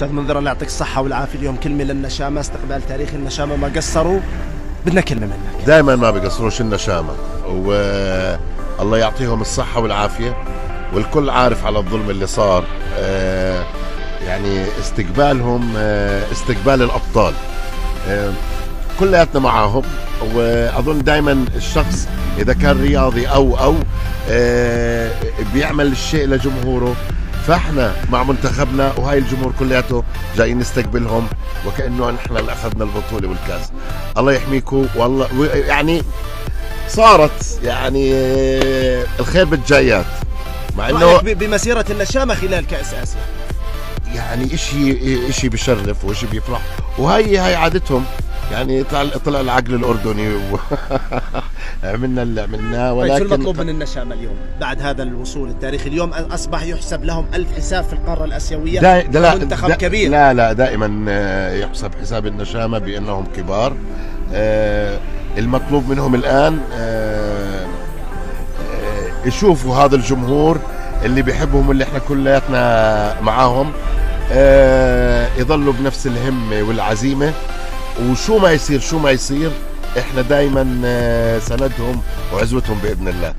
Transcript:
أستاذ منذر الله يعطيك الصحة والعافية. اليوم كلمة للنشامه استقبال تاريخ النشامة. ما قصروا؟ بدنا كلمة منك. دائما ما بيقصروش النشامة. والله يعطيهم الصحة والعافية. والكل عارف على الظلم اللي صار. آه، يعني استقبالهم آه، استقبال الأبطال. آه، كلياتنا معاهم. وأظن دائما الشخص إذا كان رياضي أو أو بيعمل الشيء لجمهوره. فاحنا مع منتخبنا وهاي الجمهور كلياته جايين نستقبلهم وكأنه نحن اللي أخذنا البطولة والكاس. الله يحميكم والله يعني صارت يعني الخير بالجايات. مع إنه بمسيرة النشامة خلال كأس آسيا؟ يعني إشي إشي بشرف وإشي بيفرح. وهي هاي عادتهم. يعني طلع طلع العقل الأردني. عملنا اللي عملناه طيب شو ولكن المطلوب من النشامة اليوم بعد هذا الوصول التاريخي؟ اليوم أصبح يحسب لهم ألف حساب في القارة الآسيوية دا دا منتخب دا كبير. لا لا دائما آه، يحسب حساب النشامة بأنهم كبار. آه، المطلوب منهم الآن آه، يشوفوا هذا الجمهور اللي بيحبهم واللي إحنا كلياتنا معاهم يضلوا بنفس الهمه والعزيمة. وشو ما يصير شو ما يصير إحنا دائما سندهم وعزوتهم بإذن الله.